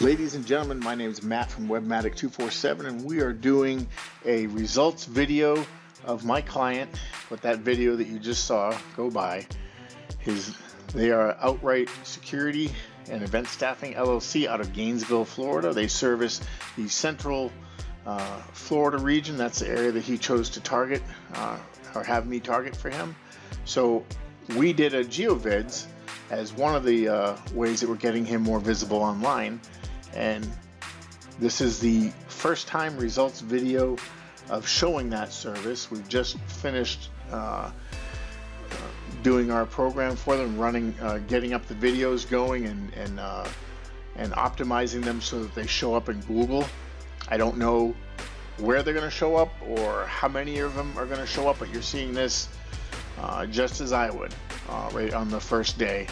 Ladies and gentlemen, my name is Matt from Webmatic247 and we are doing a results video of my client. But that video that you just saw go by, his, they are Outright Security and Event Staffing LLC out of Gainesville, Florida. They service the central uh, Florida region. That's the area that he chose to target uh, or have me target for him. So we did a GeoVids as one of the uh, ways that we're getting him more visible online. And this is the first time results video of showing that service. We've just finished uh, doing our program for them, running, uh, getting up the videos going and, and, uh, and optimizing them so that they show up in Google. I don't know where they're going to show up or how many of them are going to show up, but you're seeing this uh, just as I would uh, right on the first day.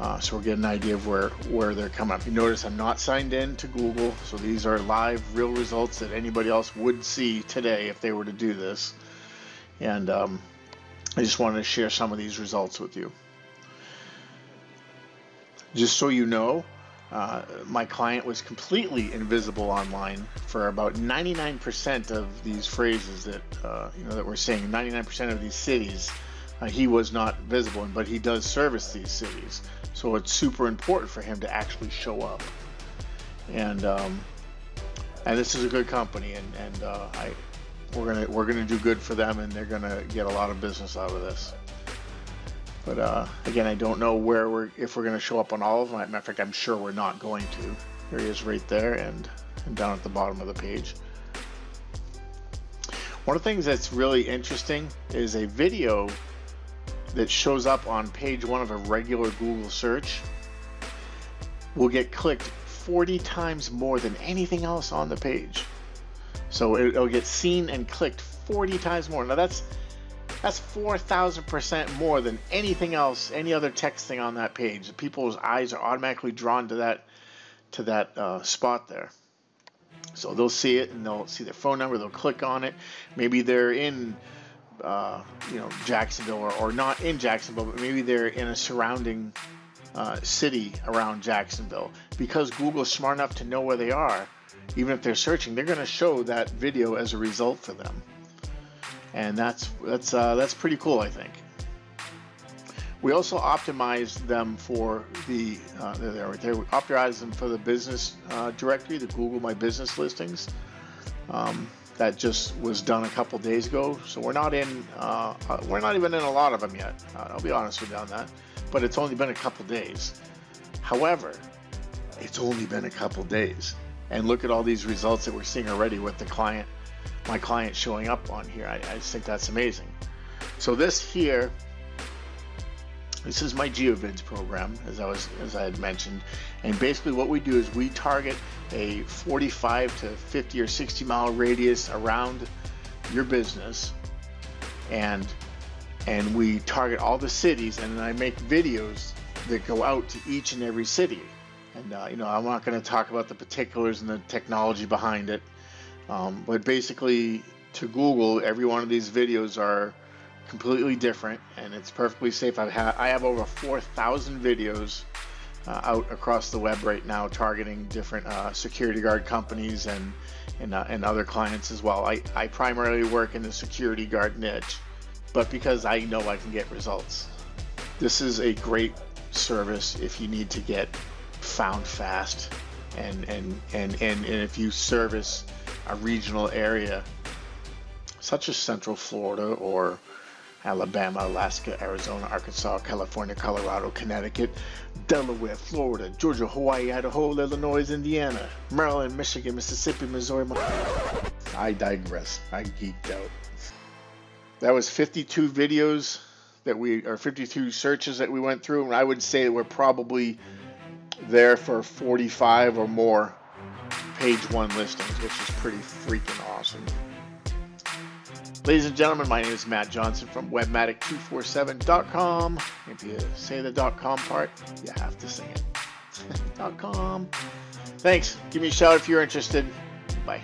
Uh, so we're getting an idea of where, where they're coming up. You notice I'm not signed in to Google, so these are live, real results that anybody else would see today if they were to do this. And um, I just wanted to share some of these results with you. Just so you know, uh, my client was completely invisible online for about 99% of these phrases that uh, you know that we're saying. 99% of these cities, uh, he was not visible, in, but he does service these cities, so it's super important for him to actually show up. And um, and this is a good company, and and uh, I we're gonna we're gonna do good for them, and they're gonna get a lot of business out of this. But uh, again, I don't know where we're if we're going to show up on all of them. Matter of fact, I'm sure we're not going to. Here he is right there and, and down at the bottom of the page. One of the things that's really interesting is a video that shows up on page one of a regular Google search will get clicked 40 times more than anything else on the page. So it'll get seen and clicked 40 times more. Now that's that's 4,000% more than anything else, any other text thing on that page. People's eyes are automatically drawn to that to that uh, spot there. So they'll see it and they'll see their phone number. They'll click on it. Maybe they're in, uh, you know, Jacksonville or, or, not in Jacksonville, but maybe they're in a surrounding uh, city around Jacksonville. Because Google's smart enough to know where they are, even if they're searching, they're going to show that video as a result for them and that's that's uh, that's pretty cool, I think. We also optimized them for the uh, there, there, we optimized them for the business uh, directory, the Google My Business listings. Um, that just was done a couple days ago, so we're not in uh, uh, we're not even in a lot of them yet. Uh, I'll be honest with you on that, but it's only been a couple days. However, it's only been a couple days, and look at all these results that we're seeing already with the client my client showing up on here. I, I just think that's amazing. So this here, this is my GeoVids program, as I was as I had mentioned, and basically what we do is we target a 45 to 50 or 60 mile radius around your business, and and we target all the cities, and I make videos that go out to each and every city. And uh, you know, I'm not going to talk about the particulars and the technology behind it. Um, but basically, to Google, every one of these videos are completely different, and it's perfectly safe. I have I have over 4,000 videos uh, out across the web right now, targeting different uh, security guard companies and and, uh, and other clients as well. I, I primarily work in the security guard niche, but because I know I can get results. This is a great service if you need to get found fast and and and and, and if you service a regional area such as Central Florida or Alabama, Alaska, Arizona, Arkansas, California, Colorado, Connecticut, Delaware, Florida, Georgia, Hawaii, Idaho, Illinois, Indiana, Maryland, Michigan, Mississippi, Missouri. I digress. I geeked out. That was 52 videos that we, or 52 searches that we went through, and I would say we're probably there for 45 or more page one listings, which is pretty freaking awesome. Ladies and gentlemen, my name is Matt Johnson from Webmatic247.com. If you say the .com part, you have to sing it. .com. Thanks. Give me a shout if you're interested. Bye.